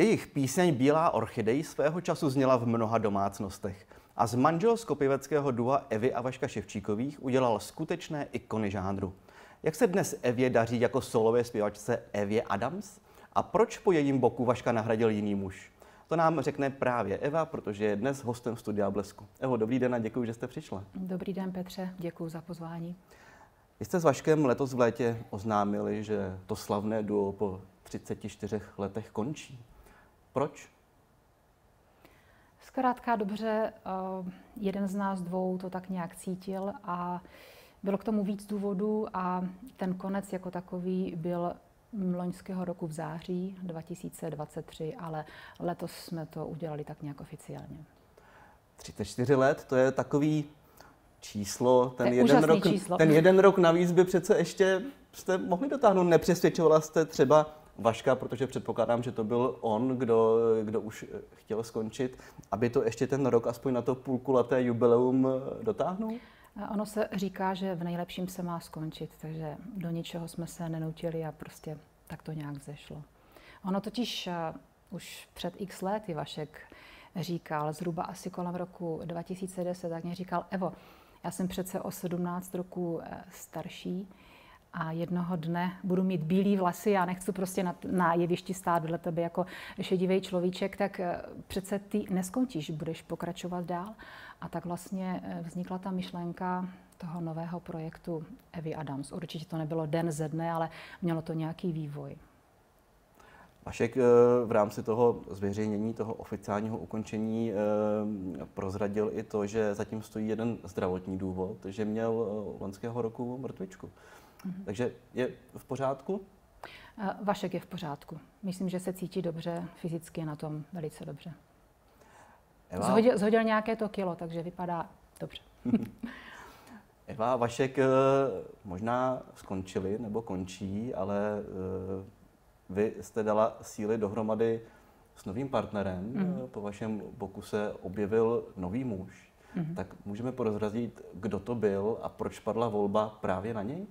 Jejich píseň Bílá orchidej svého času zněla v mnoha domácnostech a z manželsko-piveckého dua Evy a Vaška Ševčíkových udělal skutečné ikony žánru. Jak se dnes Evě daří jako solové zpěvačce Evě Adams? A proč po jejím boku Vaška nahradil jiný muž? To nám řekne právě Eva, protože je dnes hostem Studia Blesku. Evo, dobrý den a děkuji, že jste přišla. Dobrý den, Petře, děkuji za pozvání. Vy jste s Vaškem letos v létě oznámili, že to slavné duo po 34 letech končí. Proč? Zkrátka dobře, eh, jeden z nás dvou to tak nějak cítil a bylo k tomu víc důvodů a ten konec jako takový byl loňského roku v září 2023, ale letos jsme to udělali tak nějak oficiálně. 34 let, to je takový číslo, ten, jeden rok, číslo. ten jeden rok navíc by přece ještě jste mohli dotáhnout. Nepřesvědčovala jste třeba Vaška, protože předpokládám, že to byl on, kdo, kdo už chtěl skončit, aby to ještě ten rok aspoň na to půlkulaté jubileum dotáhnul? Ono se říká, že v nejlepším se má skončit, takže do ničeho jsme se nenutili a prostě tak to nějak vzešlo. Ono totiž už před x lety Vašek říkal, zhruba asi kolem roku 2010, tak mě říkal, Evo, já jsem přece o 17 roku eh, starší a jednoho dne budu mít bílý vlasy, já nechci prostě na, na jevišti stát vedle tebe jako šedivý človíček, tak eh, přece ty neskončíš, budeš pokračovat dál. A tak vlastně eh, vznikla ta myšlenka toho nového projektu Evy Adams. Určitě to nebylo den ze dne, ale mělo to nějaký vývoj. Vašek eh, v rámci toho zveřejnění, toho oficiálního ukončení prozradil i to, že zatím stojí jeden zdravotní důvod, že měl loňského roku mrtvičku. Mm-hmm. Takže je v pořádku? Vašek je v pořádku. Myslím, že se cítí dobře, fyzicky je na tom velice dobře. Eva? Zhodil, zhodil nějaké to kilo, takže vypadá dobře. Eva, Vašek eh, možná skončili nebo končí, ale eh, vy jste dala síly dohromady s novým partnerem. Mm. Po vašem boku se objevil nový muž. Mm. Tak můžeme porozrazit, kdo to byl a proč padla volba právě na něj?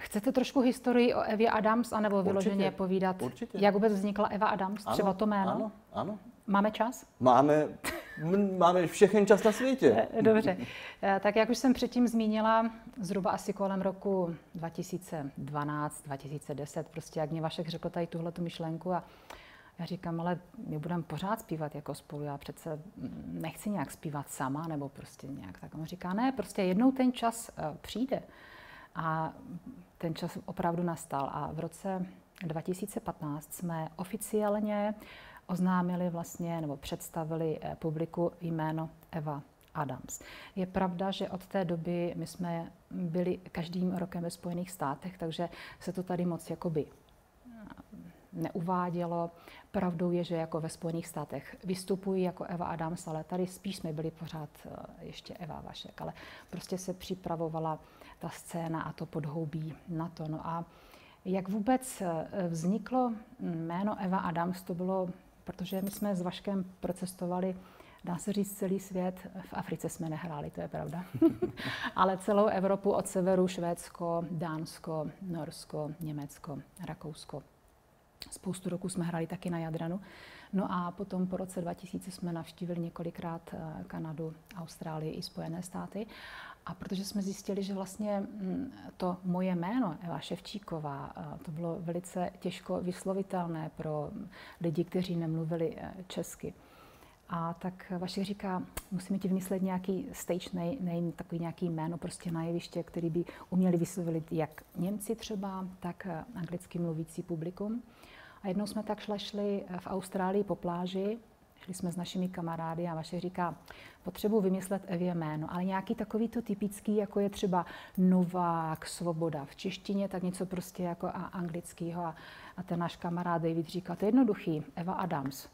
Chcete trošku historii o Evě Adams, anebo vyloženě určitě, povídat, určitě. jak vůbec vznikla Eva Adams, ano, třeba to jméno? Ano, ano. Máme čas? Máme, máme všechen čas na světě. Dobře. Eh, tak jak už jsem předtím zmínila, zhruba asi kolem roku 2012, 2010, prostě jak mě Vašek řekl tady tuhle tu myšlenku a já říkám, ale my budeme pořád zpívat jako spolu, já přece nechci nějak zpívat sama, nebo prostě nějak tak. On říká, ne, prostě jednou ten čas eh, přijde. A ten čas opravdu nastal. A v roce 2015 jsme oficiálně oznámili vlastně, nebo představili eh, publiku jméno Eva Adams. Je pravda, že od té doby my jsme byli každým rokem ve Spojených státech, takže se to tady moc jakoby neuvádělo. Pravdou je, že jako ve Spojených státech vystupují jako Eva Adams, ale tady spíš jsme byli pořád eh, ještě Eva Vašek, ale prostě se připravovala ta scéna a to podhoubí na to. No a jak vůbec eh, vzniklo jméno Eva Adams, to bylo, protože my jsme s Vaškem procestovali dá se říct celý svět. V Africe jsme nehráli, to je pravda. Ale celou Evropu od severu Švédsko, Dánsko, Norsko, Německo, Rakousko. Spoustu roku jsme hráli taky na Jadranu. No a potom po roce 2000 jsme navštívili několikrát eh, Kanadu, Austrálii i Spojené státy. A protože jsme zjistili, že vlastně mm, to moje jméno, Eva Ševčíková, eh, to bylo velice těžko vyslovitelné pro lidi, kteří nemluvili eh, česky. A tak Vašek říká, musíme ti vymyslet nějaký stage name, takový nějaký jméno prostě na jeviště, který by uměli vyslovit jak Němci třeba, tak anglicky mluvící publikum. A jednou jsme tak šli v Austrálii po pláži Šli jsme s našimi kamarády a vaše říká, potřebuji vymyslet Evě jméno, ale nějaký takový to typický, jako je třeba Novák, Svoboda v češtině, tak něco prostě jako a anglického. A, a ten náš kamarád David říká, to je jednoduchý, Eva Adams.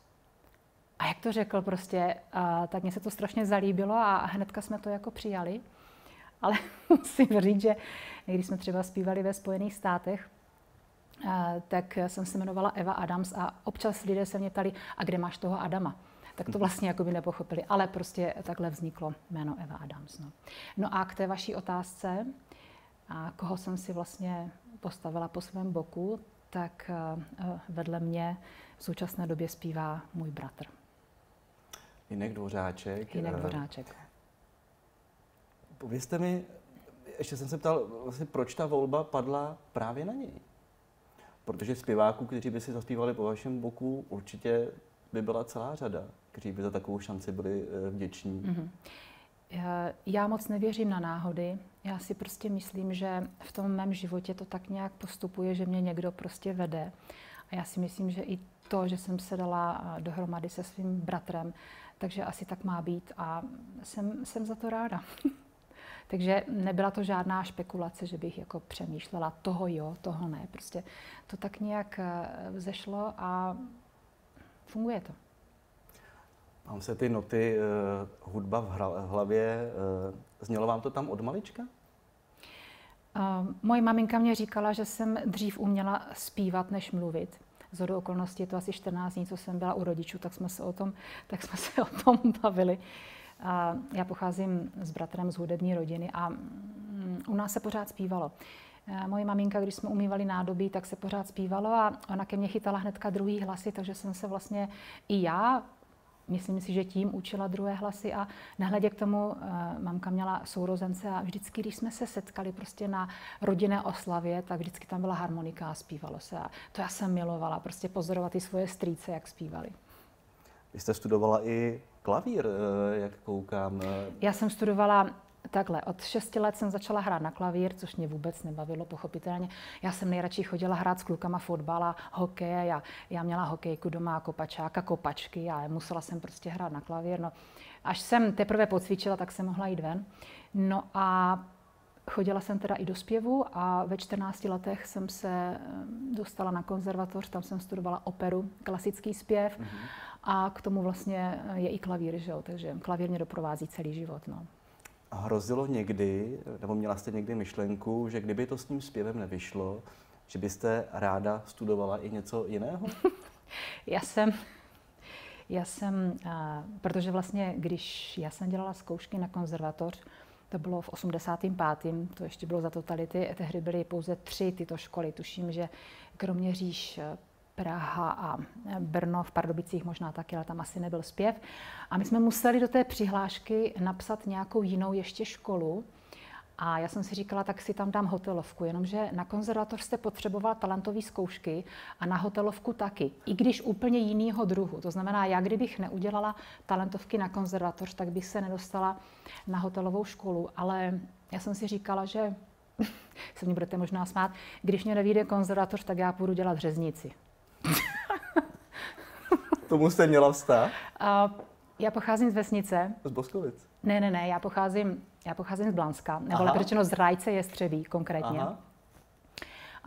A jak to řekl prostě, a, tak mně se to strašně zalíbilo a hnedka jsme to jako přijali. Ale musím říct, že když jsme třeba zpívali ve Spojených státech, tak jsem se jmenovala Eva Adams a občas lidé se mě ptali, a kde máš toho Adama? Tak to vlastně jako by nepochopili, ale prostě takhle vzniklo jméno Eva Adams. No, no a k té vaší otázce, a koho jsem si vlastně postavila po svém boku, tak vedle mě v současné době zpívá můj bratr. Jinek Dvořáček. Jinek Dvořáček. Povězte mi, ještě jsem se ptal, vlastně, proč ta volba padla právě na něj? Protože zpěváků, kteří by si zaspívali po vašem boku, určitě by byla celá řada, kteří by za takovou šanci byli eh, vděční. Mm-hmm. Já moc nevěřím na náhody. Já si prostě myslím, že v tom mém životě to tak nějak postupuje, že mě někdo prostě vede. A já si myslím, že i to, že jsem se dala eh, dohromady se svým bratrem, takže asi tak má být a jsem, jsem za to ráda. Takže nebyla to žádná špekulace, že bych jako přemýšlela toho jo, toho ne. Prostě to tak nějak eh, vzešlo a funguje to. Mám se ty noty, uh, hudba v, hlavě, uh, znělo vám to tam od malička? Uh, moje maminka mě říkala, že jsem dřív uměla zpívat, než mluvit. Z hodu okolností je to asi 14 dní, co jsem byla u rodičů, tak jsme se o tom, tak jsme se o tom bavili. A já pocházím s bratrem z hudební rodiny a mm, u nás se pořád zpívalo. Moje maminka, když jsme umývali nádobí, tak se pořád zpívalo a ona ke mně chytala hnedka druhý hlasy, takže jsem se vlastně i já myslím si, že tím učila druhé hlasy a nehledě k tomu uh, mamka měla sourozence a vždycky, když jsme se setkali prostě na rodinné oslavě, tak vždycky tam byla harmonika a zpívalo se a to já jsem milovala, prostě pozorovat ty svoje strýce, jak zpívali. Vy jste studovala i klavír, eh, jak koukám. Eh. Já jsem studovala Takhle, od 6 let jsem začala hrát na klavír, což mě vůbec nebavilo, pochopitelně. Já jsem nejradši chodila hrát s klukama fotbal a hokej. Já, já měla hokejku doma, kopačáka, kopačky a musela jsem prostě hrát na klavír. No, až jsem teprve pocvičila, tak jsem mohla jít ven. No a chodila jsem teda i do zpěvu a ve 14 letech jsem se eh, dostala na konzervatoř, tam jsem studovala operu, klasický zpěv. Mm-hmm a k tomu vlastně je i klavír, že jo? takže klavír mě doprovází celý život. No. A hrozilo někdy, nebo měla jste někdy myšlenku, že kdyby to s tím zpěvem nevyšlo, že byste ráda studovala i něco jiného? já jsem, já jsem, a, protože vlastně, když já jsem dělala zkoušky na konzervatoř, to bylo v 85. to ještě bylo za totality, tehdy byly pouze tři tyto školy. Tuším, že kromě říš Praha a Brno, v Pardubicích možná taky, ale tam asi nebyl zpěv. A my jsme museli do té přihlášky napsat nějakou jinou ještě školu, a já jsem si říkala, tak si tam dám hotelovku, jenomže na konzervatoř jste potřeboval talentové zkoušky a na hotelovku taky, i když úplně jinýho druhu. To znamená, já kdybych neudělala talentovky na konzervatoř, tak bych se nedostala na hotelovou školu. Ale já jsem si říkala, že se mě budete možná smát, když mě nevíde konzervatoř, tak já půjdu dělat řeznici. Tomu jste měla vztah? Uh, já pocházím z vesnice. Z Boskovic? Ne, ne, ne, já pocházím, já pocházím z Blanska, nebo lepší řečeno z Rajce Jestřebí konkrétně. Aha.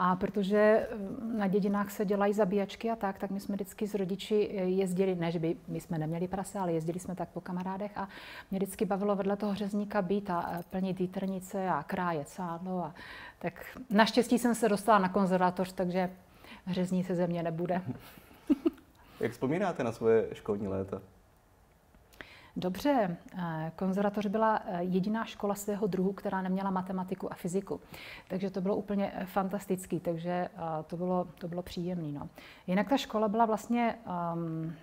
A protože mm, na dědinách se dělají zabíjačky a tak, tak my jsme vždycky s rodiči eh, jezdili, ne, že by my jsme neměli prase, ale jezdili jsme tak po kamarádech a mě vždycky bavilo vedle toho řezníka být a plnit výtrnice a krájet sádlo. A, tak naštěstí jsem se dostala na konzervatoř, takže řeznice ze mě nebude. Jak vzpomínáte na svoje školní léta? Dobře, eh, konzervatoř byla eh, jediná škola svého druhu, která neměla matematiku a fyziku. Takže to bylo úplně eh, fantastický, takže to bylo, to bylo příjemné. No. Jinak ta škola byla vlastně um,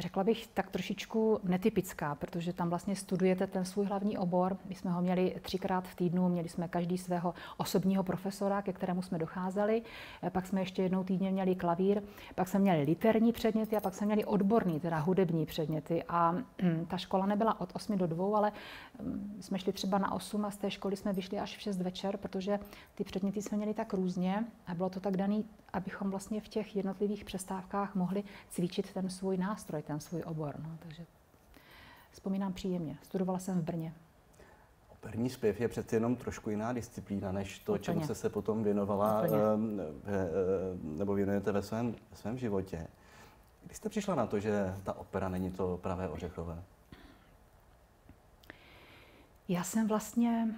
řekla bych, tak trošičku netypická, protože tam vlastně studujete ten svůj hlavní obor. My jsme ho měli třikrát v týdnu, měli jsme každý svého osobního profesora, ke kterému jsme docházeli. Eh, pak jsme ještě jednou týdně měli klavír, pak jsme měli literní předměty a pak jsme měli odborný, teda hudební předměty. A hm, ta škola nebyla od 8 do 2, ale hm, jsme šli třeba na 8 a z té školy jsme vyšli až v 6 večer, protože ty předměty jsme měli tak různě a bylo to tak daný, abychom vlastně v těch jednotlivých přestávkách mohli cvičit ten svůj nástroj, ten svůj obor. No, takže vzpomínám příjemně. Studovala jsem v Brně. Operní zpěv je přece jenom trošku jiná disciplína, než to, Úplně. čemu jste se potom věnovala um, nebo věnujete ve svém, ve svém životě. Kdy jste přišla na to, že ta opera není to pravé ořechové? Já jsem vlastně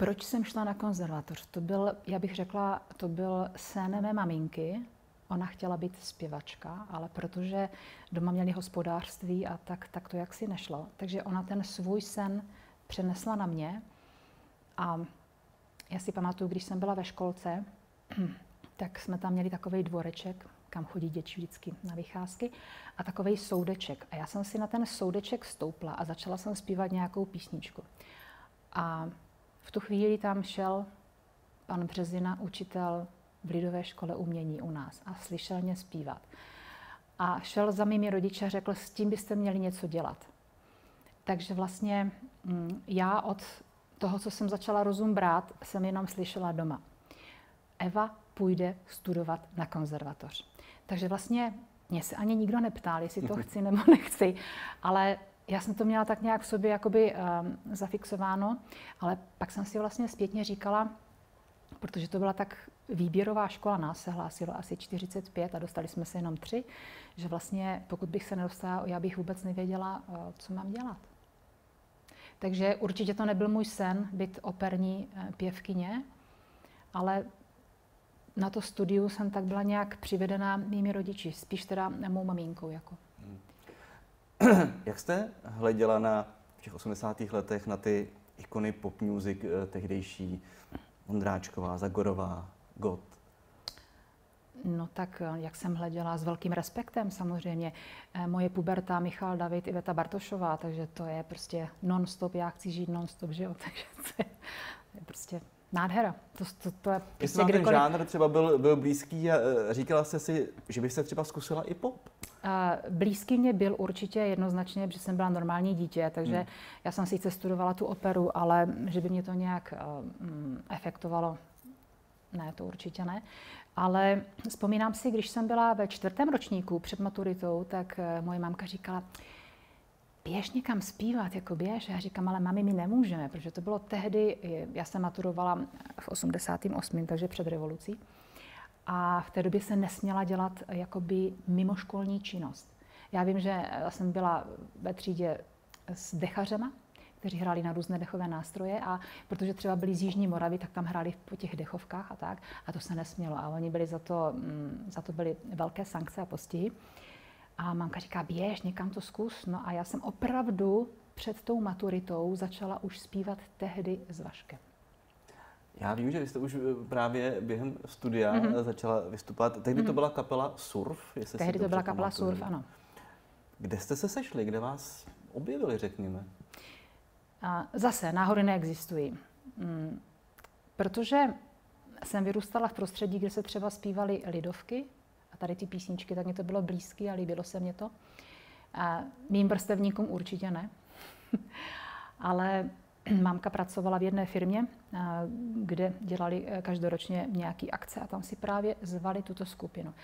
proč jsem šla na konzervatoř? To byl, já bych řekla, to byl sen mé maminky. Ona chtěla být zpěvačka, ale protože doma měli hospodářství a tak, tak to jaksi nešlo. Takže ona ten svůj sen přenesla na mě. A já si pamatuju, když jsem byla ve školce, tak jsme tam měli takový dvoreček, kam chodí děti vždycky na vycházky, a takový soudeček. A já jsem si na ten soudeček stoupla a začala jsem zpívat nějakou písničku. A v tu chvíli tam šel pan Březina, učitel v Lidové škole umění u nás a slyšel mě zpívat. A šel za mými rodiče a řekl, s tím byste měli něco dělat. Takže vlastně mm, já od toho, co jsem začala rozum brát, jsem jenom slyšela doma. Eva půjde studovat na konzervatoř. Takže vlastně mě se ani nikdo neptal, jestli to chci nebo nechci, ale já jsem to měla tak nějak v sobě jakoby um, zafixováno, ale pak jsem si vlastně zpětně říkala, protože to byla tak výběrová škola, nás se hlásilo asi 45 a dostali jsme se jenom tři, že vlastně pokud bych se nedostala, já bych vůbec nevěděla, uh, co mám dělat. Takže určitě to nebyl můj sen být operní uh, pěvkyně, ale na to studiu jsem tak byla nějak přivedená mými rodiči, spíš teda mou mamínkou. Jako. Jak jste hleděla na v těch 80. letech na ty ikony pop music eh, tehdejší, Ondráčková, Zagorová, God? No tak, eh, jak jsem hleděla, s velkým respektem samozřejmě. Eh, moje puberta Michal David, Iveta Bartošová, takže to je prostě non-stop, já chci žít non-stop, že jo, takže to je, to je prostě nádhera. To, to, to je prostě Jestli kdekoliv... ten žánr třeba byl, byl blízký a říkala jste si, že byste třeba zkusila i pop? Blízký mě byl určitě jednoznačně, protože jsem byla normální dítě, takže hmm. já jsem sice studovala tu operu, ale že by mě to nějak uh, efektovalo, ne, to určitě ne. Ale vzpomínám si, když jsem byla ve čtvrtém ročníku před maturitou, tak uh, moje mámka říkala, běž někam zpívat, jako běž. Já říkám, ale mami, my nemůžeme, protože to bylo tehdy, já jsem maturovala v 88., takže před revolucí. A v té době se nesměla dělat jakoby mimoškolní činnost. Já vím, že já jsem byla ve třídě s dechařema, kteří hráli na různé dechové nástroje a protože třeba byli z Jižní Moravy, tak tam hráli po těch dechovkách a tak a to se nesmělo a oni byli za to, mm, za to byly velké sankce a postihy. A mamka říká, běž, někam to zkus. No a já jsem opravdu před tou maturitou začala už zpívat tehdy s Vaškem. Já vím, že vy jste už eh, právě během studia mm-hmm. začala vystupovat. Tehdy mm-hmm. to mhm. byla kapela Surf, jestli Tehdy to byla kapela. Surf, ano. Kde jste se sešli? Kde vás objevili, řekněme? A zase, náhody neexistují. Mm, protože jsem vyrůstala v prostředí, kde se třeba zpívaly lidovky a tady ty písničky, tak mi to bylo blízké a líbilo se mě to. A mým vrstevníkům určitě ne. Ale Mámka pracovala v jedné firmě, kde dělali eh, každoročně nějaký akce a tam si právě zvali tuto skupinu.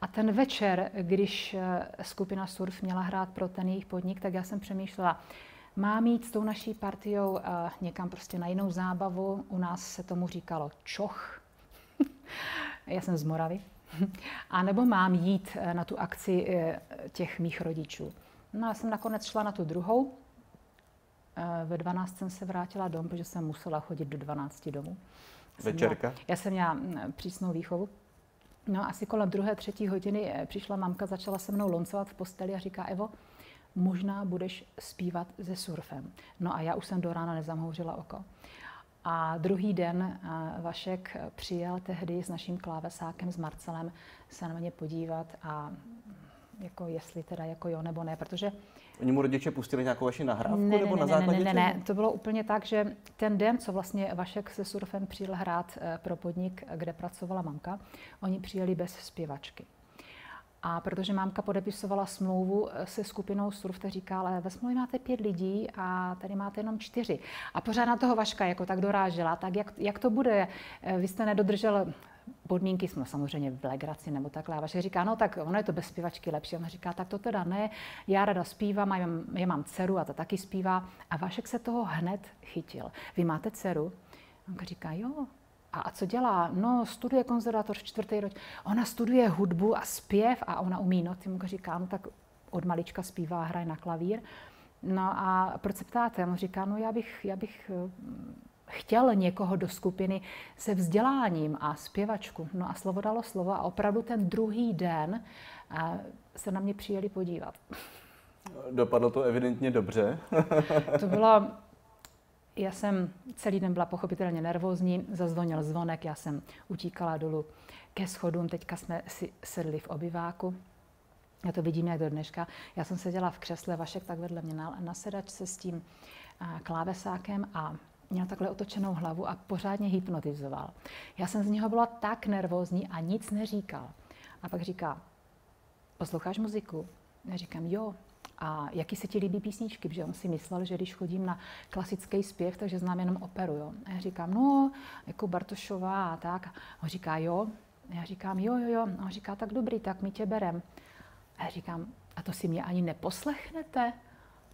A ten večer, když eh, skupina Surf měla hrát pro ten jejich podnik, tak já jsem přemýšlela, mám jít s tou naší partiou někam prostě na jinou zábavu. U nás se tomu říkalo čoch. já jsem z Moravy. A nebo mám jít na tu akci těch mých rodičů. No já jsem nakonec šla na tu druhou, Eh, ve 12 jsem se vrátila dom, protože jsem musela chodit do 12 domů. Večerka? Měla, já jsem měla mm, přísnou výchovu. No asi kolem druhé, třetí hodiny eh, přišla mamka, začala se mnou loncovat v posteli a říká, Evo, možná budeš zpívat se surfem. No a já už jsem do rána nezamhouřila oko. A druhý den eh, Vašek přijel tehdy s naším klávesákem, s Marcelem, se na mě podívat a jako jestli teda jako jo nebo ne, protože Oni mu rodiče pustili nějakou vaši nahrávku ne, nebo ne, na základě ne, ne, ne, ne, to bylo úplně tak, že ten den, co vlastně Vašek se surfem přijel hrát eh, pro podnik, kde pracovala mamka, oni přijeli bez zpěvačky. A protože mámka podepisovala smlouvu eh, se skupinou Surf, tak říká, ale ve smlouvě máte pět lidí a tady máte jenom čtyři. A pořád na toho Vaška jako tak dorážela, tak jak, jak to bude? Eh, vy jste nedodržel podmínky jsme samozřejmě v legraci nebo takhle. A Vašek říká, no tak ono je to bez zpěvačky lepší. On říká, tak to teda ne, já rada zpívám, a já, já mám dceru a ta taky zpívá. A Vašek se toho hned chytil. Vy máte dceru? On říká, jo, a, a co dělá? No, studuje konzervatoř čtvrtý rok. Ona studuje hudbu a zpěv a ona umí noty. Mu říká, no tak od malička zpívá, hraje na klavír. No a proč se ptáte? On říká, no já bych, já bych chtěl někoho do skupiny se vzděláním a zpěvačku. No a slovo dalo slovo a opravdu ten druhý den se na mě přijeli podívat. Dopadlo to evidentně dobře. to bylo, já jsem celý den byla pochopitelně nervózní, zazvonil zvonek, já jsem utíkala dolů ke schodům. Teďka jsme si sedli v obyváku. Já to vidím jak do dneška. Já jsem seděla v křesle, Vašek tak vedle mě na, na sedačce s tím klávesákem a měl takhle otočenou hlavu a pořádně hypnotizoval. Já jsem z něho byla tak nervózní a nic neříkal. A pak říká, posloucháš muziku? Já říkám, jo. A jaký se ti líbí písničky? Protože on si myslel, že když chodím na klasický zpěv, takže znám jenom operu. Jo. A já říkám, no, jako Bartošová a tak. A on říká, jo. A já říkám, jo, jo, jo. A on říká, tak dobrý, tak my tě berem. A já říkám, a to si mě ani neposlechnete?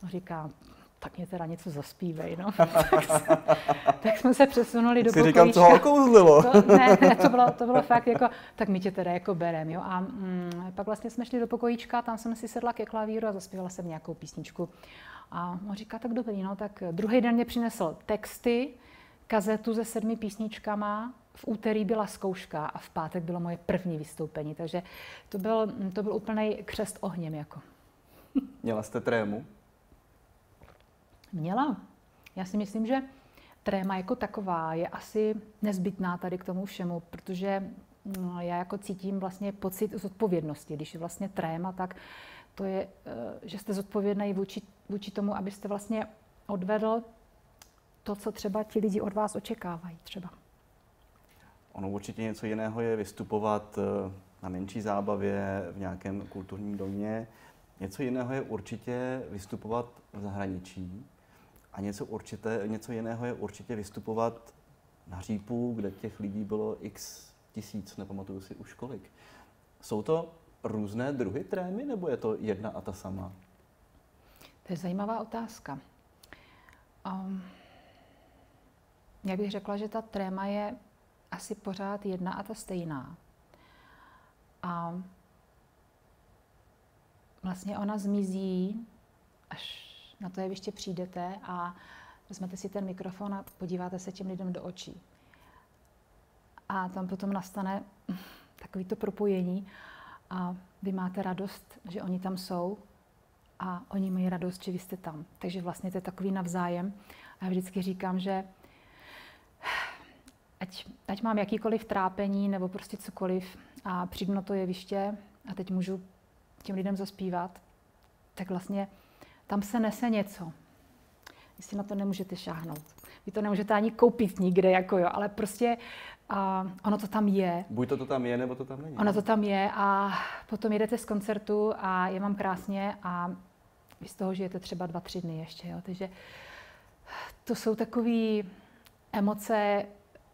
On říká, tak mě teda něco zaspívej, no. tak, jsme se přesunuli do pokojíčka. říkám, co ho okouzlilo. to, ne, ne, to bylo, to bylo fakt jako, tak my tě teda jako berem, jo. A mm, pak vlastně jsme šli do pokojíčka, tam jsem si sedla ke klavíru a zaspívala jsem nějakou písničku. A on říká, tak dobrý, no, tak druhý den mě přinesl texty, kazetu se sedmi písničkama, v úterý byla zkouška a v pátek bylo moje první vystoupení, takže to byl, to byl úplný křest ohněm. Jako. Měla jste trému? Měla. Já si myslím, že tréma jako taková je asi nezbytná tady k tomu všemu, protože mm, já jako cítím vlastně pocit zodpovědnosti. Když je vlastně tréma, tak to je, eh, že jste zodpovědný vůči, vůči tomu, abyste vlastně odvedl to, co třeba ti lidi od vás očekávají třeba. Ono určitě něco jiného je vystupovat eh, na menší zábavě v nějakém kulturním domě. Něco jiného je určitě vystupovat v zahraničí. A něco, určité, něco jiného je určitě vystupovat na řípu, kde těch lidí bylo x tisíc, nepamatuju si už kolik. Jsou to různé druhy trémy, nebo je to jedna a ta sama? To je zajímavá otázka. Um, já bych řekla, že ta tréma je asi pořád jedna a ta stejná. A vlastně ona zmizí, až na to jeviště přijdete a vezmete si ten mikrofon a podíváte se těm lidem do očí. A tam potom nastane takový to propojení a vy máte radost, že oni tam jsou a oni mají radost, že vy jste tam. Takže vlastně to je takový navzájem. A já vždycky říkám, že ať, ať mám jakýkoliv trápení nebo prostě cokoliv a přijdu na to jeviště a teď můžu těm lidem zaspívat, tak vlastně tam se nese něco. Vy si na to nemůžete šáhnout. Vy to nemůžete ani koupit nikde, jako jo, ale prostě a ono to tam je. Buď to, to tam je, nebo to tam není. Ono to tam je a potom jedete z koncertu a je vám krásně a vy z toho žijete třeba dva, tři dny ještě. Jo. Takže to jsou takové emoce,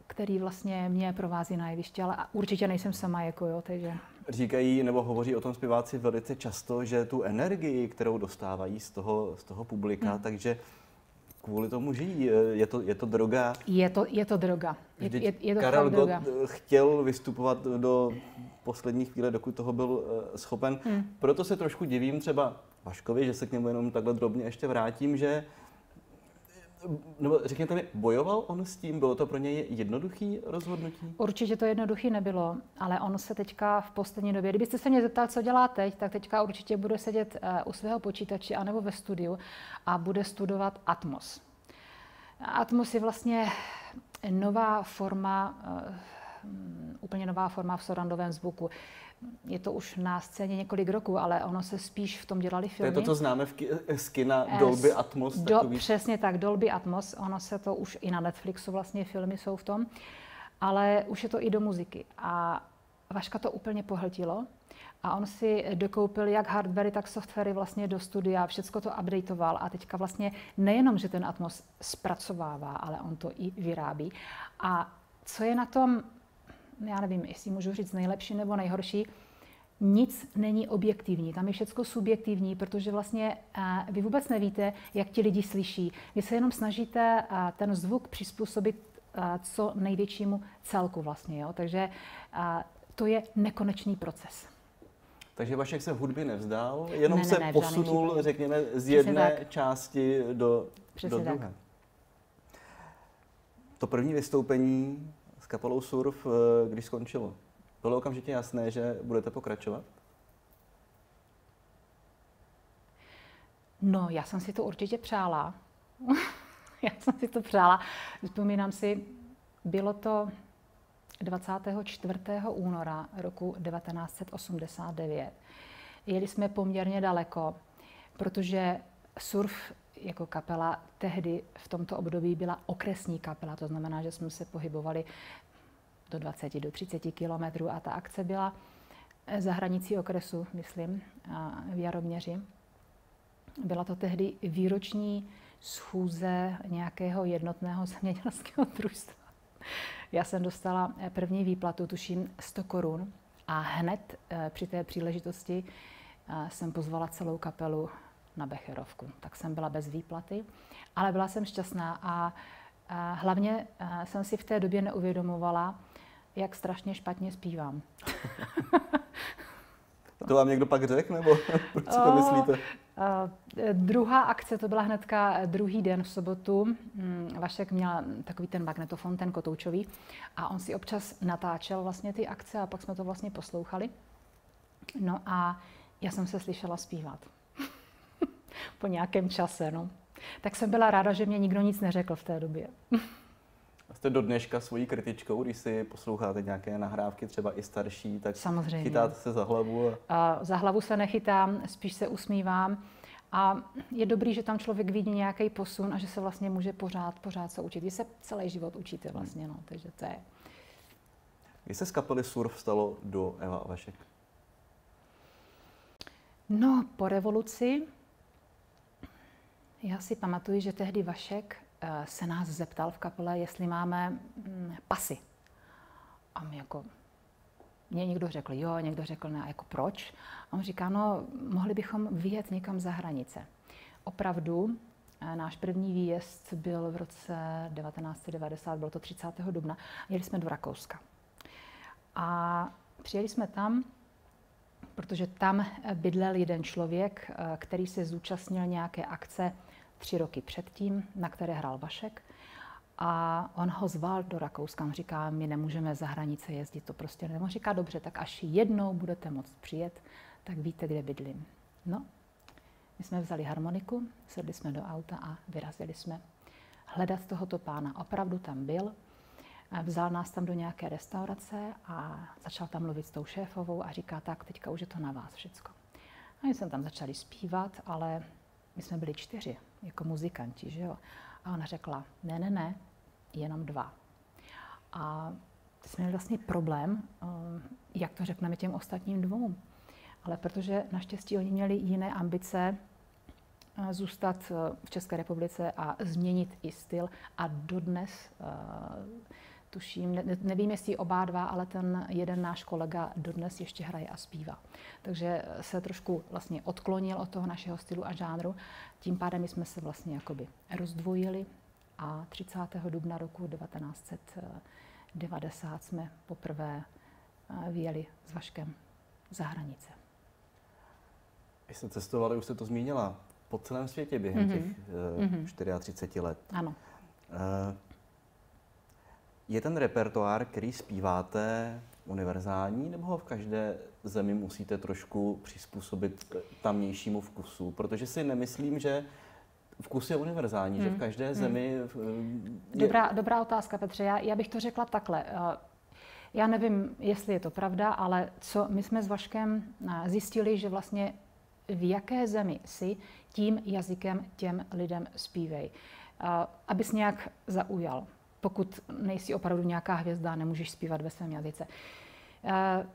které vlastně mě provází na jevišti, ale určitě nejsem sama, jako jo, takže... Říkají nebo hovoří o tom zpěváci velice často, že tu energii, kterou dostávají z toho, z toho publika, hmm. takže kvůli tomu žijí. Je to, je to droga? Je to, je to droga. Je, je, je to Karel Gott droga. chtěl vystupovat do poslední chvíle, dokud toho byl eh, schopen. Hmm. Proto se trošku divím třeba Vaškovi, že se k němu jenom takhle drobně ještě vrátím, že nebo řekněte mi, bojoval on s tím? Bylo to pro něj jednoduchý rozhodnutí? Určitě to jednoduchý nebylo, ale on se teďka v poslední době, kdybyste se mě zeptal, co dělá teď, tak teďka určitě bude sedět eh, u svého počítače anebo ve studiu a bude studovat Atmos. Atmos je vlastně nová forma, eh, úplně nová forma v sorandovém zvuku je to už na scéně několik roků, ale ono se spíš v tom dělali filmy. To je to, co známe v ki- z kina Dolby Atmos. Do, takový... Přesně tak, Dolby Atmos. Ono se to už i na Netflixu vlastně filmy jsou v tom, ale už je to i do muziky. A Vaška to úplně pohltilo. A on si dokoupil jak hardware, tak softwary vlastně do studia, všecko to updateoval a teďka vlastně nejenom, že ten Atmos zpracovává, ale on to i vyrábí. A co je na tom já nevím, jestli můžu říct nejlepší nebo nejhorší, nic není objektivní, tam je všechno subjektivní, protože vlastně uh, vy vůbec nevíte, jak ti lidi slyší. Vy se jenom snažíte uh, ten zvuk přizpůsobit uh, co největšímu celku vlastně, jo? takže to je nekonečný proces. Takže Vašek se v hudbě nevzdál, jenom ne, ne, ne, se posunul, řekněme, z jedné tak. části do, do druhé. Tak. To první vystoupení s kapelou Surf, eh, když skončilo? Bylo okamžitě jasné, že budete pokračovat? No, já jsem si to určitě přála. já jsem si to přála. Vzpomínám si, bylo to 24. února roku 1989. Jeli jsme poměrně daleko, protože surf jako kapela tehdy v tomto období byla okresní kapela, to znamená, že jsme se pohybovali do 20, do 30 kilometrů a ta akce byla za hranicí okresu, myslím, v Jaroměři. Byla to tehdy výroční schůze nějakého jednotného zemědělského družstva. Já jsem dostala první výplatu, tuším 100 korun a hned eh, při té příležitosti eh, jsem pozvala celou kapelu na Becherovku. Tak jsem byla bez výplaty, ale byla jsem šťastná a, a hlavně a jsem si v té době neuvědomovala, jak strašně špatně zpívám. to vám někdo pak řekl, nebo proč si to myslíte? Uh, druhá akce, to byla hnedka druhý den v sobotu. Mm, Vašek měl takový ten magnetofon, ten kotoučový, a on si občas natáčel vlastně ty akce a pak jsme to vlastně poslouchali. No a já jsem se slyšela zpívat po nějakém čase. No. Tak jsem byla ráda, že mě nikdo nic neřekl v té době. Jste do dneška svojí kritičkou, když si posloucháte nějaké nahrávky, třeba i starší, tak Samozřejmě. chytáte se za hlavu? A... A za hlavu se nechytám, spíš se usmívám. A je dobrý, že tam člověk vidí nějaký posun a že se vlastně může pořád, pořád se učit. Vy se celý život učíte vlastně, no, takže to je. Kdy se z kapely Surf stalo do Eva a Vašek? No, po revoluci já si pamatuju, že tehdy Vašek eh, se nás zeptal v kapele, jestli máme mm, pasy. A my jako, mě někdo řekl jo, někdo řekl ne, a jako proč? A on říká, no, mohli bychom vyjet někam za hranice. Opravdu, eh, náš první výjezd byl v roce 1990, bylo to 30. dubna, jeli jsme do Rakouska. A přijeli jsme tam, protože tam bydlel jeden člověk, eh, který se zúčastnil nějaké akce tři roky předtím, na které hrál Vašek. A on ho zval do Rakouska. On říká, my nemůžeme za hranice jezdit, to prostě nemůže. Říká, dobře, tak až jednou budete moct přijet, tak víte, kde bydlím. No, my jsme vzali harmoniku, sedli jsme do auta a vyrazili jsme hledat tohoto pána. Opravdu tam byl, vzal nás tam do nějaké restaurace a začal tam mluvit s tou šéfovou a říká, tak teďka už je to na vás všecko. A my jsme tam začali zpívat, ale my jsme byli čtyři jako muzikanti, že jo. A ona řekla, ne, ne, ne, jenom dva. A jsme měli vlastně problém, eh, jak to řekneme těm ostatním dvou. Ale protože naštěstí oni měli jiné ambice, eh, zůstat eh, v České republice a změnit i styl a dodnes tuším, ne, nevím, jestli oba dva, ale ten jeden náš kolega dodnes ještě hraje a zpívá. Takže se trošku vlastně odklonil od toho našeho stylu a žánru. Tím pádem jsme se vlastně jakoby rozdvojili a 30. dubna roku 1990 jsme poprvé eh, vyjeli s Vaškem za hranice. Vy jste cestovali, už jste to zmínila, po celém světě během mm-hmm. těch uh, mm-hmm. 34 let. Ano. Uh, je ten repertoár, který zpíváte, univerzální, nebo ho v každé zemi musíte trošku přizpůsobit tamnějšímu vkusu? Protože si nemyslím, že vkus je univerzální, hmm. že v hmm. každé hmm. zemi... Hmm. Je... Dobrá, dobrá otázka, Petře. Já, já bych to řekla takhle. Eh, já nevím, jestli je to pravda, ale co my jsme s Vaškem eh, zjistili, že vlastně v jaké zemi si tím jazykem těm lidem zpívej, abys nějak zaujal pokud nejsi opravdu nějaká hvězda, nemůžeš zpívat ve svém jazyce. Eh,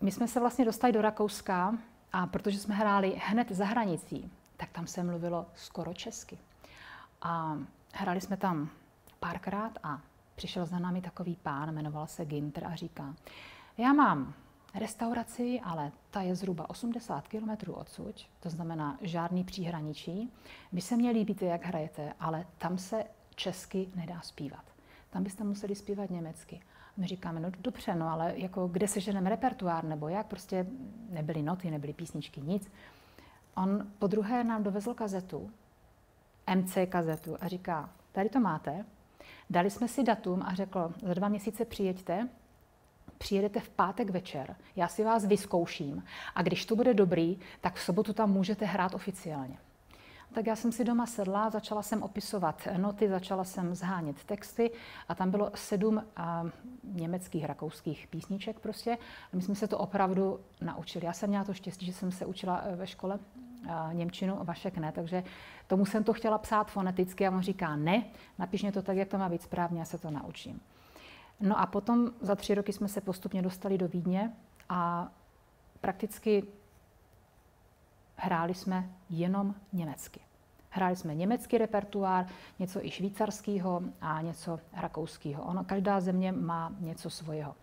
my jsme se vlastně dostali do Rakouska a protože jsme hráli hned za hranicí, tak tam se mluvilo skoro česky. A hráli jsme tam párkrát a přišel za námi takový pán, jmenoval se Ginter a říká, já mám restauraci, ale ta je zhruba 80 km odsud, to znamená žádný příhraničí. Vy se mě líbíte, jak hrajete, ale tam se česky nedá zpívat tam byste museli zpívat německy. My říkáme, no dobře, no ale jako kde se ženeme repertoár, nebo jak, prostě nebyly noty, nebyly písničky, nic. On po druhé nám dovezl kazetu, MC kazetu a říká, tady to máte, dali jsme si datum a řekl, za dva měsíce přijeďte, přijedete v pátek večer, já si vás vyzkouším a když to bude dobrý, tak v sobotu tam můžete hrát oficiálně. Tak já jsem si doma sedla, začala jsem opisovat noty, začala jsem zhánět texty a tam bylo sedm a, německých, rakouských písniček prostě. A my jsme se to opravdu naučili. Já jsem měla to štěstí, že jsem se učila e, ve škole a, Němčinu, Vašek ne, takže tomu jsem to chtěla psát foneticky a on říká ne, napiš mě to tak, jak to má být správně, já se to naučím. No a potom za tři roky jsme se postupně dostali do Vídně a prakticky hráli jsme jenom německy. Hráli jsme německý repertoár, něco i švýcarského a něco rakouského. Ono, každá země má něco svojeho.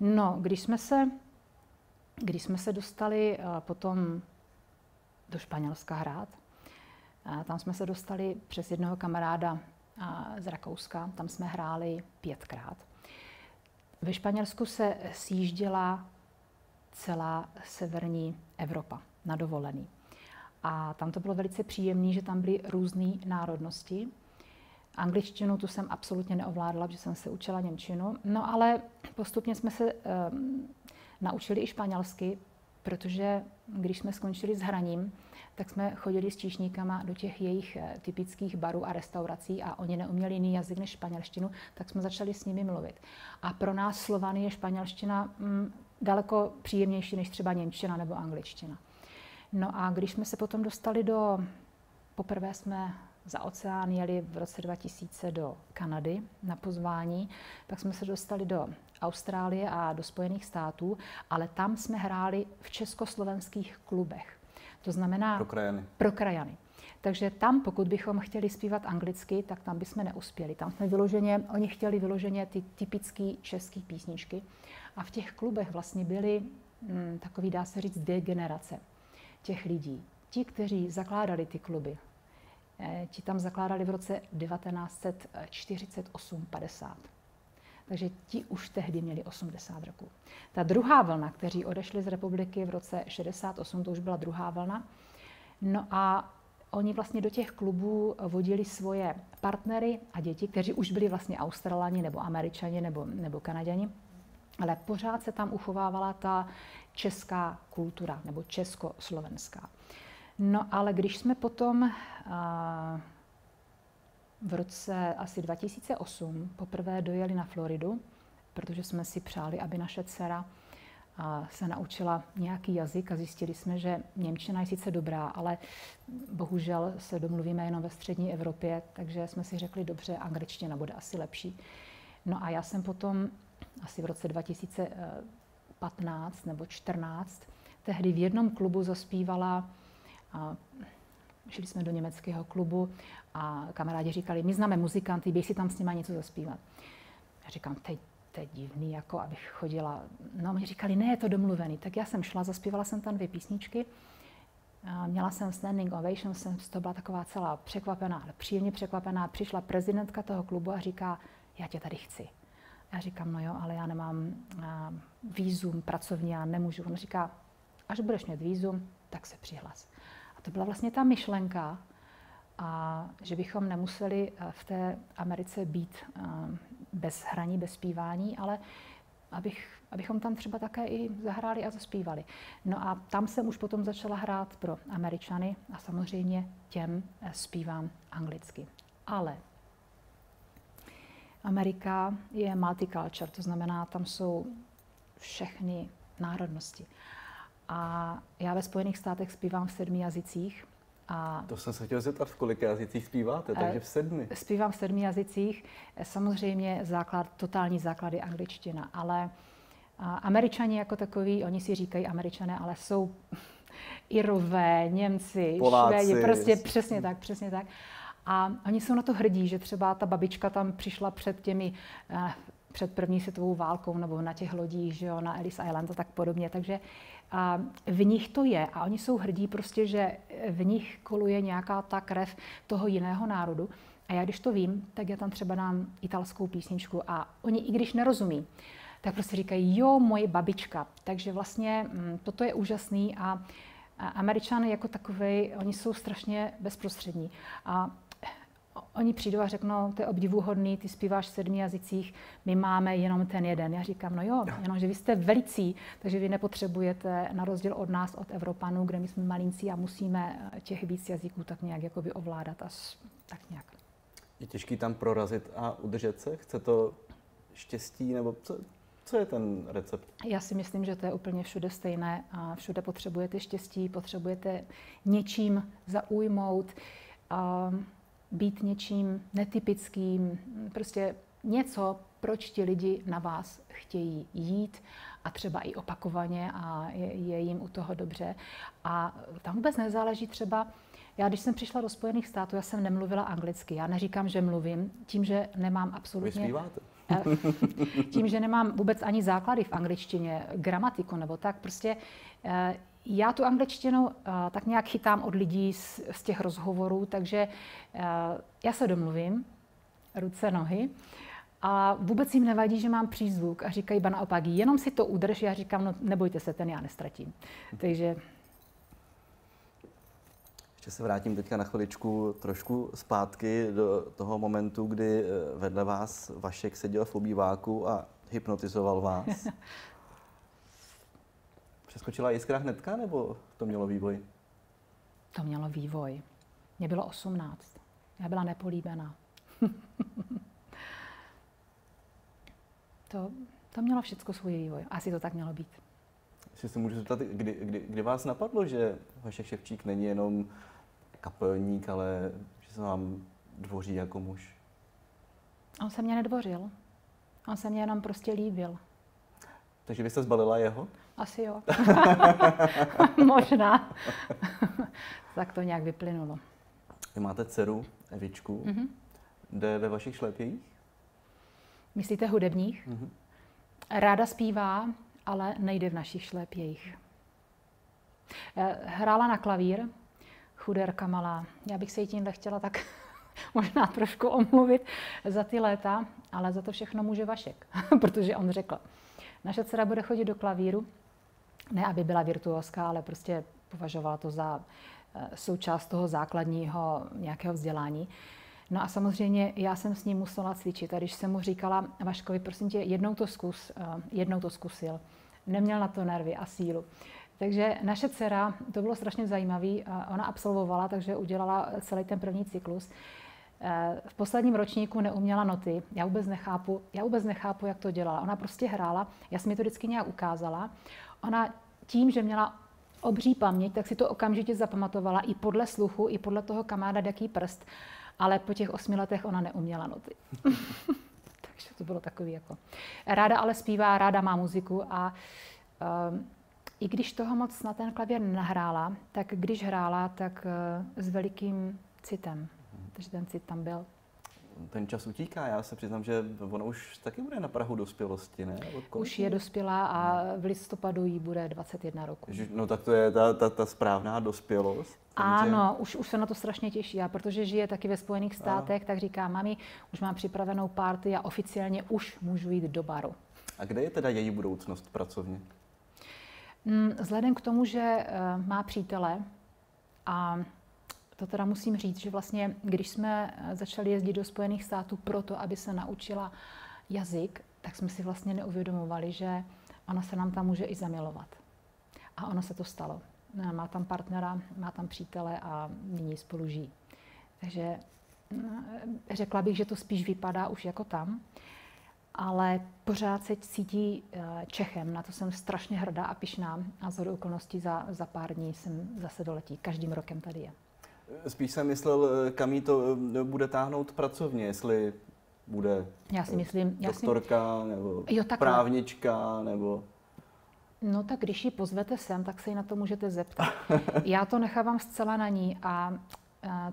No, když jsme se, když jsme se dostali uh, potom do Španělska hrát, uh, tam jsme se dostali přes jednoho kamaráda uh, z Rakouska, tam jsme hráli pětkrát. Ve Španělsku se sjížděla celá severní Evropa na dovolený. A tam to bylo velice příjemné, že tam byly různé národnosti. Angličtinu tu jsem absolutně neovládala, protože jsem se učila Němčinu. No ale postupně jsme se um, naučili i španělsky, protože když jsme skončili s hraním, tak jsme chodili s číšníkama do těch jejich eh, typických barů a restaurací a oni neuměli jiný jazyk než španělštinu, tak jsme začali s nimi mluvit. A pro nás Slovany je španělština mm, daleko příjemnější než třeba němčina nebo angličtina. No a když jsme se potom dostali do, poprvé jsme za oceán jeli v roce 2000 do Kanady na pozvání, pak jsme se dostali do Austrálie a do Spojených států, ale tam jsme hráli v československých klubech. To znamená pro krajany. Pro krajany. Takže tam, pokud bychom chtěli zpívat anglicky, tak tam bychom neuspěli. Tam jsme vyloženě, oni chtěli vyloženě ty typické české písničky. A v těch klubech vlastně byly hm, takový, dá se říct, degenerace těch lidí. Ti, kteří zakládali ty kluby, eh, ti tam zakládali v roce 1948-50. Takže ti už tehdy měli 80 roků. Ta druhá vlna, kteří odešli z republiky v roce 68, to už byla druhá vlna. No a oni vlastně do těch klubů vodili svoje partnery a děti, kteří už byli vlastně Australani nebo Američani nebo, nebo Kanaděni, ale pořád se tam uchovávala ta česká kultura nebo československá. No ale když jsme potom v roce asi 2008 poprvé dojeli na Floridu, protože jsme si přáli, aby naše dcera se naučila nějaký jazyk a zjistili jsme, že Němčina je sice dobrá, ale bohužel se domluvíme jenom ve střední Evropě, takže jsme si řekli, dobře, angličtina bude asi lepší. No a já jsem potom asi v roce 2015 nebo 14 tehdy v jednom klubu zaspívala šli jsme do německého klubu a kamarádi říkali, my známe muzikanty, běž si tam s nimi něco zaspívat. Já říkám, teď to je divný, jako abych chodila. No, mi říkali, ne, je to domluvený. Tak já jsem šla, zaspívala jsem tam dvě písničky. Měla jsem standing ovation, jsem z toho byla taková celá překvapená, ale příjemně překvapená. Přišla prezidentka toho klubu a říká, já tě tady chci. Já říkám, no jo, ale já nemám a, výzum pracovní, já nemůžu. On říká, až budeš mít výzum, tak se přihlas. A to byla vlastně ta myšlenka, a že bychom nemuseli v té Americe být bez hraní, bez zpívání, ale abych, abychom tam třeba také i zahráli a zaspívali. No a tam jsem už potom začala hrát pro Američany a samozřejmě těm eh, zpívám anglicky. Ale Amerika je multicultural, to znamená, tam jsou všechny národnosti. A já ve Spojených státech zpívám v sedmi jazycích, a to jsem se chtěl zeptat, v kolika jazycích zpíváte, takže v sedmi. Zpívám v sedmi jazycích, samozřejmě základ, totální základy angličtina, ale američani jako takový, oni si říkají američané, ale jsou Irové, Němci, Poláci, Švédi, prostě přesně tak, přesně tak. A oni jsou na to hrdí, že třeba ta babička tam přišla před těmi eh, před první světovou válkou nebo na těch lodích, že jo, na Ellis Island a tak podobně. Takže a v nich to je a oni jsou hrdí prostě, že v nich koluje nějaká ta krev toho jiného národu. A já když to vím, tak já tam třeba dám italskou písničku a oni, i když nerozumí, tak prostě říkají, jo, moje babička. Takže vlastně mm, toto je úžasný a Američany jako takový, oni jsou strašně bezprostřední. A oni přijdou a řeknou, to je obdivuhodný, ty zpíváš v sedmi jazycích, my máme jenom ten jeden. Já říkám, no jo, jenomže vy jste velicí, takže vy nepotřebujete, na rozdíl od nás, od Evropanů, kde my jsme malincí a musíme eh, těch víc jazyků tak nějak jakoby ovládat a tak nějak. Je těžký tam prorazit a udržet se? Chce to štěstí nebo co, co je ten recept? Já si myslím, že to je úplně všude stejné. A všude potřebujete štěstí, potřebujete něčím zaujmout, a být něčím netypickým, prostě něco, proč ti lidi na vás chtějí jít a třeba i opakovaně a je, je jim u toho dobře. A tam vůbec nezáleží třeba, já když jsem přišla do Spojených států, já jsem nemluvila anglicky. Já neříkám, že mluvím, tím, že nemám absolutně... Vy Eh, tím, že nemám vůbec ani základy v angličtině, gramatiku nebo tak, prostě eh, já tu angličtinu eh, tak nějak chytám od lidí z, z těch rozhovorů, takže já se domluvím, ruce, nohy, a vůbec jim nevadí, že mám přízvuk a říkají ba naopak, jenom si to udrž, já říkám, no nebojte se, ten já nestratím. Takže ještě se vrátím teďka na chviličku trošku zpátky do toho momentu, kdy eh, vedle vás Vašek seděl v obýváku a hypnotizoval vás. Přeskočila jiskra hnedka, nebo to mělo vývoj? To mělo vývoj. Mě bylo 18. Já byla nepolíbená. to, to mělo všechno svůj vývoj. Asi to tak mělo být. Jestli se můžu zeptat, kdy, kdy, kdy vás napadlo, že Vašek Ševčík není jenom kapelník, ale že se vám dvoří jako muž? On se mě nedvořil. On se mě jenom prostě líbil. Takže vy jste zbalila jeho? Asi jo. Možná. tak to nějak vyplynulo. Vy máte dceru, Evičku. Mm-hmm. Jde ve vašich šlépějích? Myslíte hudebních? Mm-hmm. Ráda zpívá, ale nejde v našich šlépějích. Eh, hrála na klavír, chuderka malá. Já bych se jí tímhle chtěla tak možná trošku omluvit za ty léta, ale za to všechno může Vašek, protože on řekl, naše dcera bude chodit do klavíru, ne aby byla virtuózka, ale prostě považovala to za eh, součást toho základního nějakého vzdělání. No a samozřejmě já jsem s ním musela cvičit. A když jsem mu říkala, Vaškovi, prosím tě, jednou to zkus, eh, jednou to zkusil. Neměl na to nervy a sílu. Takže naše dcera, to bylo strašně zajímavé, ona absolvovala, takže udělala celý ten první cyklus. Eh, v posledním ročníku neuměla noty. Já vůbec nechápu, já vůbec nechápu, jak to dělala. Ona prostě hrála, já jsem mi to vždycky nějak ukázala. Ona tím, že měla obří paměť, tak si to okamžitě zapamatovala i podle sluchu, i podle toho, kam má jaký prst. Ale po těch osmi letech ona neuměla noty. Takže to bylo takový jako... Ráda ale zpívá, ráda má muziku a um, i když toho moc na ten klavír nahrála, tak když hrála, tak eh, s velikým citem. Takže ten cit tam byl. Ten čas utíká, já se přiznám, že ona už taky bude na Prahu dospělosti, ne? Už je dospělá a v listopadu jí bude 21 roku. No tak to je ta, ta, ta správná dospělost. Ano, už, už se na to strašně těší. A protože žije taky ve Spojených státech, ano. tak říká, mami, už mám připravenou party a oficiálně už můžu jít do baru. A kde je teda její budoucnost pracovně? Mm, vzhledem k tomu, že eh, má přítele a to teda musím říct, že vlastně, když jsme eh, začali jezdit do Spojených států proto, aby se naučila jazyk, tak jsme si vlastně neuvědomovali, že ona se nám tam může i zamilovat. A ono se to stalo. Eh, má tam partnera, má tam přítele a nyní spolu žijí. Takže řekla bych, že to spíš vypadá už jako tam ale pořád se cítí eh, Čechem. Na to jsem strašně hrdá a pišná. A z okolností za, za pár dní jsem zase doletí. Každým rokem tady je. Spíš jsem myslel, eh, kam jí to eh, bude táhnout pracovně, jestli bude já si myslím, doktorka já si... nebo jo, právnička nebo... No tak když ji pozvete sem, tak se jí na to můžete zeptat. Já to nechávám zcela na ní a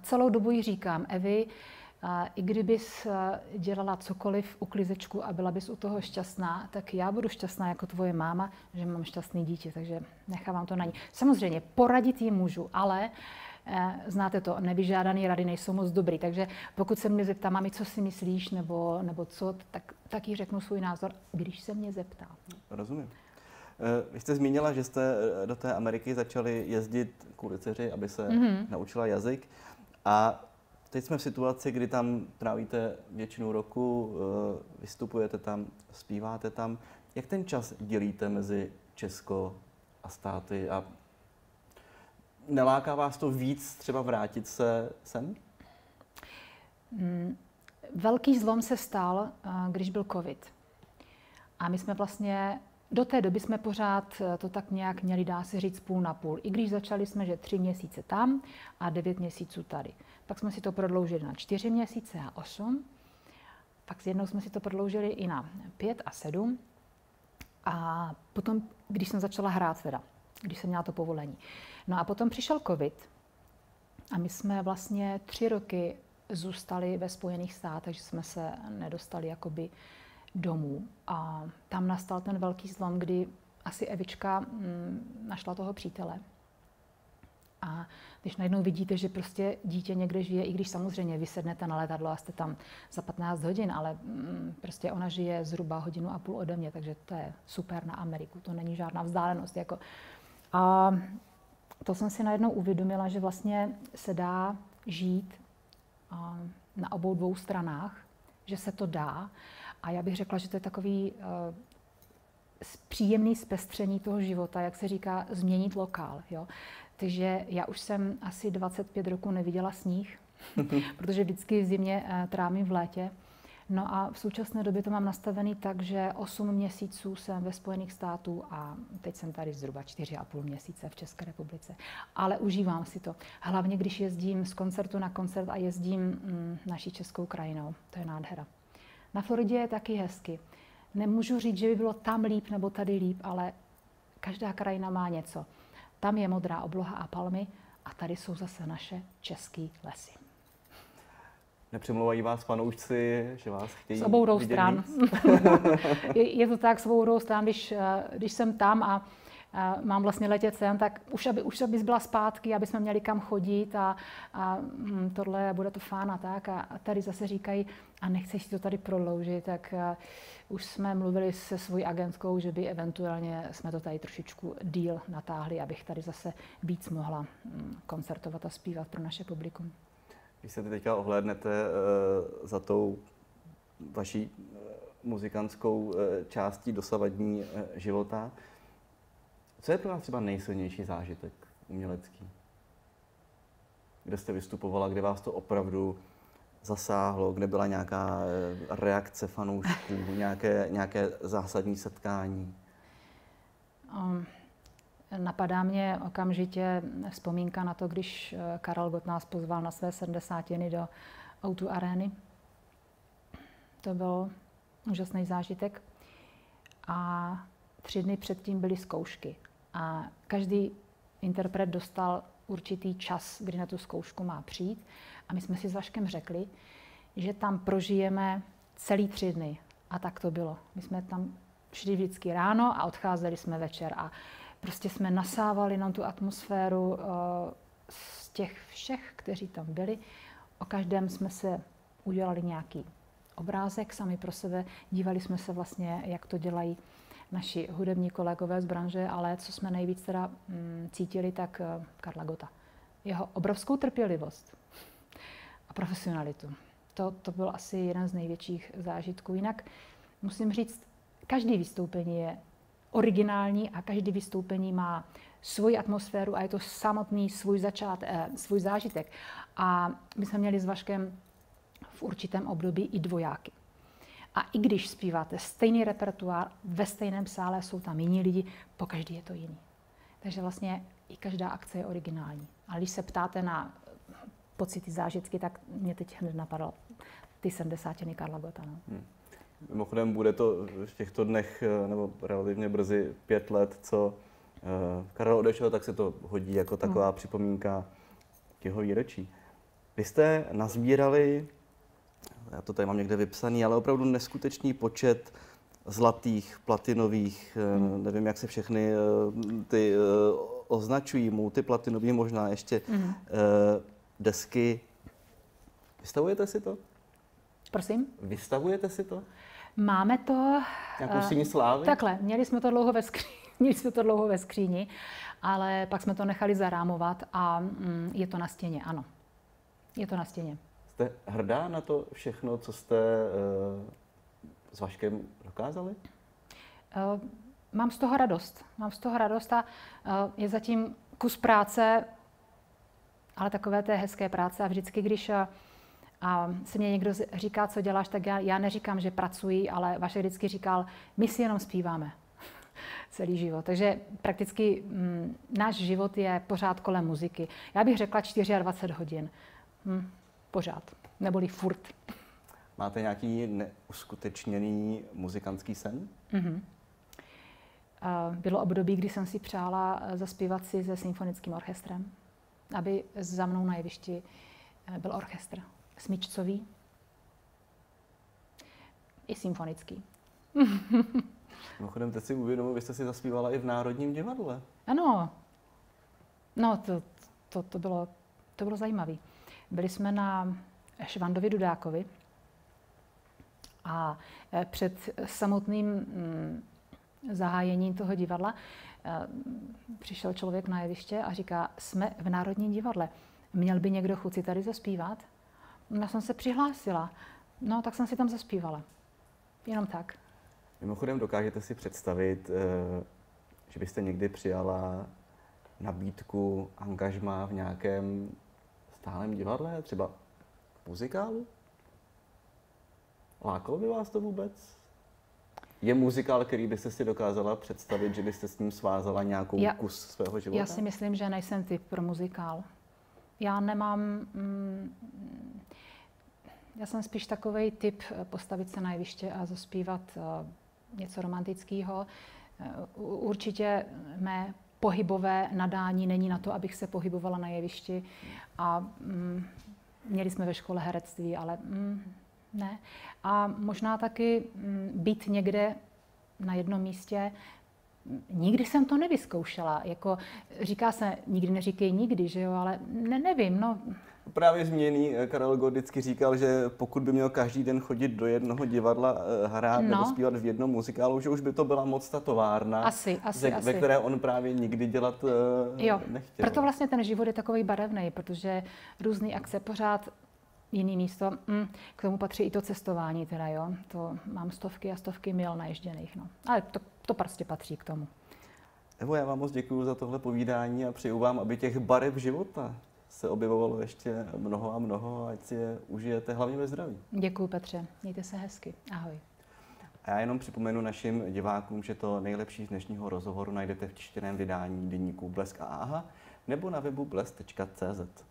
celou dobu jí říkám, Evi, i kdybys eh, dělala cokoliv uklizečku a byla bys u toho šťastná, tak já budu šťastná jako tvoje máma, že mám šťastný dítě, takže nechávám to na ní. Samozřejmě poradit jí můžu, ale eh, znáte to, nevyžádané rady nejsou moc dobrý, takže pokud se mě zeptá, mami, co si myslíš, nebo, nebo co, tak, tak jí řeknu svůj názor, když se mě zeptá. Rozumím. Eh, vy jste zmínila, že jste do té Ameriky začali jezdit kvůli dceři, aby se mm-hmm. naučila jazyk. A Teď jsme v situaci, kdy tam trávíte většinu roku, eh, vystupujete tam, zpíváte tam. Jak ten čas dělíte mezi Česko a státy a neláká vás to víc třeba vrátit se sem? Mm, velký zlom se stal, eh, když byl covid. A my jsme vlastně do té doby jsme pořád eh, to tak nějak měli, dá se říct, půl na půl. I když začali jsme, že tři měsíce tam a devět měsíců tady. Pak jsme si to prodloužili na čtyři měsíce a osm. Pak jednou jsme si to prodloužili i na pět a sedm. A potom, když jsem začala hrát teda, když jsem měla to povolení. No a potom přišel covid a my jsme vlastně tři roky zůstali ve Spojených státech, že jsme se nedostali jakoby domů. A tam nastal ten velký zlom, kdy asi Evička mm, našla toho přítele. A když najednou vidíte, že prostě dítě někde žije, i když samozřejmě vysednete na letadlo a jste tam za 15 hodin, ale mm, prostě ona žije zhruba hodinu a půl ode mě, takže to je super na Ameriku, to není žádná vzdálenost. Jako. A to jsem si najednou uvědomila, že vlastně se dá žít na obou dvou stranách, že se to dá. A já bych řekla, že to je takový uh, příjemný zpestření toho života, jak se říká, změnit lokál. Jo? Takže já už jsem asi 25 roků neviděla sníh, protože vždycky v zimě uh, trávím v létě. No a v současné době to mám nastavený tak, že 8 měsíců jsem ve Spojených států a teď jsem tady zhruba 4,5 měsíce v České republice. Ale užívám si to. Hlavně, když jezdím z koncertu na koncert a jezdím mm, naší českou krajinou. To je nádhera. Na Floridě je taky hezky. Nemůžu říct, že by bylo tam líp nebo tady líp, ale každá krajina má něco. Tam je modrá obloha a palmy a tady jsou zase naše české lesy. Nepřemlouvají vás fanoušci, že vás chtějí Z obou stran. je, je to tak, s obou stran, když, eh, když jsem tam a mám vlastně letět sem, tak už aby, už aby byla zpátky, aby jsme měli kam chodit a, a hm, tohle, bude to fán a tak. A, a tady zase říkají, a nechceš si to tady prodloužit, tak a, už jsme mluvili se svojí agentkou, že by eventuálně jsme to tady trošičku díl natáhli, abych tady zase víc mohla hm, koncertovat a zpívat pro naše publikum. Když se teďka ohlédnete uh, za tou vaší uh, muzikantskou uh, částí dosavadní uh, života, co je pro vás třeba nejsilnější zážitek umělecký? Kde jste vystupovala, kde vás to opravdu zasáhlo, kde byla nějaká reakce fanoušků, nějaké, nějaké zásadní setkání? Um, Napadá mě okamžitě vzpomínka na to, když eh, Karel Gott nás pozval na své sedmdesátiny do Autu arény. To byl úžasný zážitek. A tři dny předtím byly zkoušky. A každý interpret dostal určitý čas, kdy na tu zkoušku má přijít. A my jsme si s Vaškem řekli, že tam prožijeme celý tři dny. A tak to bylo. My jsme tam šli vždycky ráno a odcházeli jsme večer. A prostě jsme nasávali na tu atmosféru eh, z těch všech, kteří tam byli. O každém jsme se udělali nějaký obrázek sami pro sebe. Dívali jsme se vlastně, jak to dělají naši hudební kolegové z branže, ale co jsme nejvíc teda mm, cítili, tak uh, Karla Gota. Jeho obrovskou trpělivost a profesionalitu. To, to byl asi jeden z největších zážitků. Jinak musím říct, každý vystoupení je originální a každý vystoupení má svoji atmosféru a je to samotný svůj, začát, eh, svůj zážitek. A my jsme měli s Vaškem v určitém období i dvojáky. A i když zpíváte stejný repertoár, ve stejném sále jsou tam jiní lidi, po každý je to jiný. Takže vlastně i každá akce je originální. A když se ptáte na pocity, zážitky, tak mě teď hned napadlo ty 70. Karla Gota. No. Hmm. Mimochodem bude to v těchto dnech, eh, nebo relativně brzy, pět let, co uh, Karel odešel, tak se to hodí jako taková hmm. připomínka k jeho výročí. Vy jste nazbírali já to tady mám někde vypsaný, ale opravdu neskutečný počet zlatých, platinových, eh, hmm. nevím, jak se všechny eh, ty eh, označují, multiplatinový možná ještě hmm. desky. Vystavujete si to? Prosím? Vystavujete si to? Máme to... Jako síní slávy? Takhle, měli jsme to dlouho ve skříni, měli jsme to dlouho ve skříni, ale pak jsme to nechali zarámovat a mm, je to na stěně, ano. Je to na stěně. Jste hrdá na to všechno, co jste uh, s Vaškem dokázali? Uh, mám z toho radost. Mám z toho radost a uh, je zatím kus práce, ale takové té hezké práce. A vždycky, když uh, a se mě někdo říká, co děláš, tak já, já neříkám, že pracuji, ale Vašek vždycky říkal, my si jenom zpíváme celý život. Takže prakticky mm, náš život je pořád kolem muziky. Já bych řekla 24 hodin. Hm, pořád. Neboli furt. Máte nějaký neuskutečněný muzikantský sen? Mm-hmm. Bylo období, kdy jsem si přála eh, zaspívat si se symfonickým orchestrem, aby za mnou na jevišti eh, byl orchestr smyčcový i symfonický. Mimochodem, teď si uvědomuji, vy jste si zaspívala i v Národním divadle. Ano. No, to, to, to, bylo, to bylo zajímavé. Byli jsme na Švandovi Dudákovi a eh, před samotným mm, zahájením toho divadla eh, přišel člověk na jeviště a říká, jsme v Národním divadle. Měl by někdo chuci tady zaspívat? Já jsem se přihlásila. No, tak jsem si tam zaspívala. Jenom tak. Mimochodem, dokážete si představit, eh, že byste někdy přijala nabídku angažma v nějakém stálem divadle, třeba v muzikálu? Lákalo by vás to vůbec? Je muzikál, který byste si dokázala představit, že byste s ním svázala nějakou já, kus svého života? Já si myslím, že nejsem typ pro muzikál. Já nemám... Mm, já jsem spíš takový typ eh, postavit se na jeviště a zaspívat uh, něco romantického. Uh, určitě mé pohybové nadání není na to, abych se pohybovala na jevišti. A mm, měli jsme ve škole herectví, ale mm, ne. A možná taky mm, být někde na jednom místě, nikdy jsem to nevyzkoušela. Jako říká se, nikdy neříkej nikdy, že jo, ale ne, nevím, no. Právě změný eh, Karel God vždycky říkal, že pokud by měl každý den chodit do jednoho divadla eh, hrát no. nebo zpívat v jednom muzikálu, že už by to byla moc ta továrna, asi, asi, ze, asi. ve které on právě nikdy dělat uh, jo. nechtěl. Proto vlastně ten život je takový barevný, protože různé akce pořád jiný místo. Mm, k tomu patří i to cestování, teda jo. To mám stovky a stovky mil naježděných, no. Ale to, to prostě patří k tomu. Evo, já vám moc děkuji za tohle povídání a přeju vám, aby těch barev života se objevovalo ještě mnoho a mnoho, ať si je užijete hlavně ve zdraví. Děkuji Petře, mějte se hezky. Ahoj. A já jenom připomenu našim divákům, že to nejlepší z dnešního rozhovoru najdete v čtěném vydání deníku Blesk a Aha nebo na webu blesk.cz.